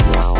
Wow.